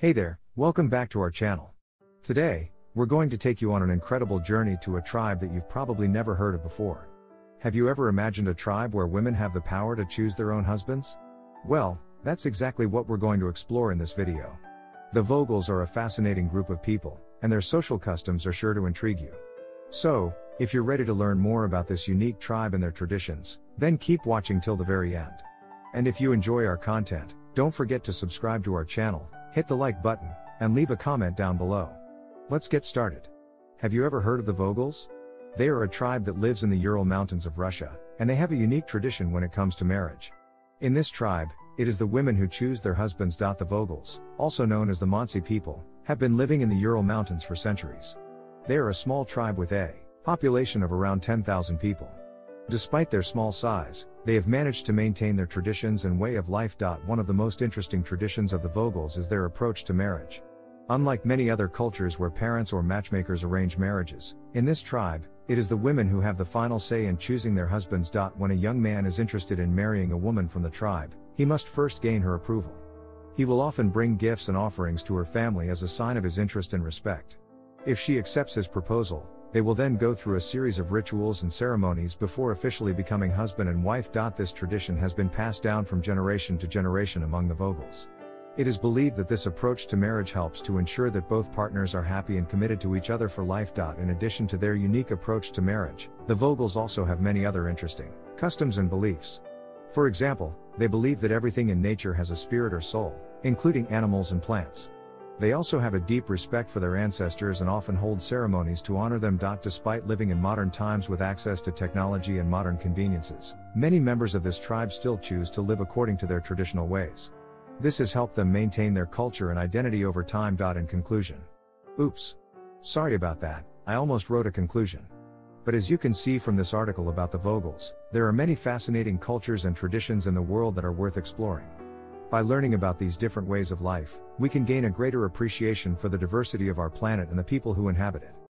Hey there, welcome back to our channel. Today, we're going to take you on an incredible journey to a tribe that you've probably never heard of before. Have you ever imagined a tribe where women have the power to choose their own husbands? Well, that's exactly what we're going to explore in this video. The Voguls are a fascinating group of people, and their social customs are sure to intrigue you. So, if you're ready to learn more about this unique tribe and their traditions, then keep watching till the very end. And if you enjoy our content, don't forget to subscribe to our channel, hit the like button, and leave a comment down below. Let's get started. Have you ever heard of the Voguls? They are a tribe that lives in the Ural Mountains of Russia, and they have a unique tradition when it comes to marriage. In this tribe, it is the women who choose their husbands. The Voguls, also known as the Mansi people, have been living in the Ural Mountains for centuries. They are a small tribe with a population of around 10,000 people. Despite their small size, they have managed to maintain their traditions and way of life. One of the most interesting traditions of the Voguls is their approach to marriage. Unlike many other cultures where parents or matchmakers arrange marriages, in this tribe, it is the women who have the final say in choosing their husbands. When a young man is interested in marrying a woman from the tribe, he must first gain her approval. He will often bring gifts and offerings to her family as a sign of his interest and respect. If she accepts his proposal, they will then go through a series of rituals and ceremonies before officially becoming husband and wife. This tradition has been passed down from generation to generation among the Voguls. It is believed that this approach to marriage helps to ensure that both partners are happy and committed to each other for life. In addition to their unique approach to marriage, the Voguls also have many other interesting customs and beliefs. For example, they believe that everything in nature has a spirit or soul, including animals and plants. They also have a deep respect for their ancestors and often hold ceremonies to honor them. Despite living in modern times with access to technology and modern conveniences, many members of this tribe still choose to live according to their traditional ways. This has helped them maintain their culture and identity over time. In conclusion. Oops. Sorry about that, I almost wrote a conclusion. But as you can see from this article about the Voguls, there are many fascinating cultures and traditions in the world that are worth exploring. By learning about these different ways of life, we can gain a greater appreciation for the diversity of our planet and the people who inhabit it.